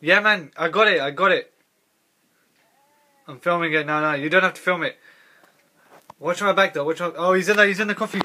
Yeah, man, I got it. I got it. I'm filming it. No, no, you don't have to film it. Watch my back though. Watch my. Oh, he's in there. He's in the coffee.